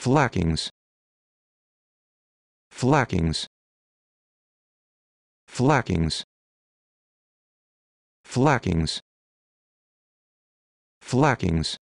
Flackings. Flackings. Flackings. Flackings. Flackings.